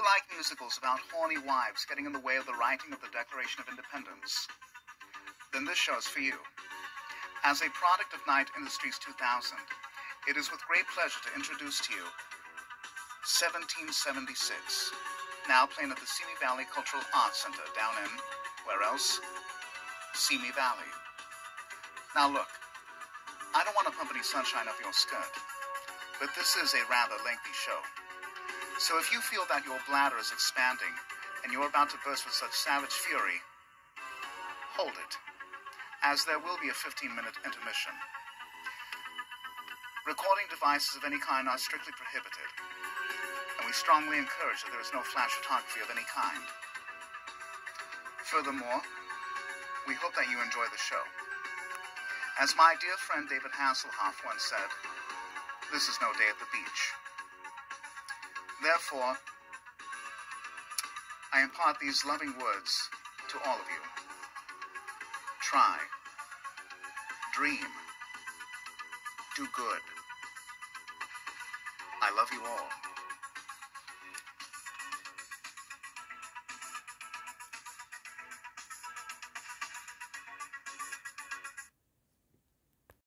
you like musicals about horny wives getting in the way of the writing of the Declaration of Independence, then this show is for you. As a product of Knight Industries 2000, it is with great pleasure to introduce to you 1776, now playing at the Simi Valley Cultural Arts Center down in, where else? Simi Valley. Now look, I don't want to pump any sunshine up your skirt, but this is a rather lengthy show. So if you feel that your bladder is expanding and you're about to burst with such savage fury, hold it, as there will be a 15 minute intermission. Recording devices of any kind are strictly prohibited, and we strongly encourage that there is no flash photography of any kind. Furthermore, we hope that you enjoy the show. As my dear friend David Hasselhoff once said, this is no day at the beach. Therefore, I impart these loving words to all of you. Try, dream, do good. I love you all.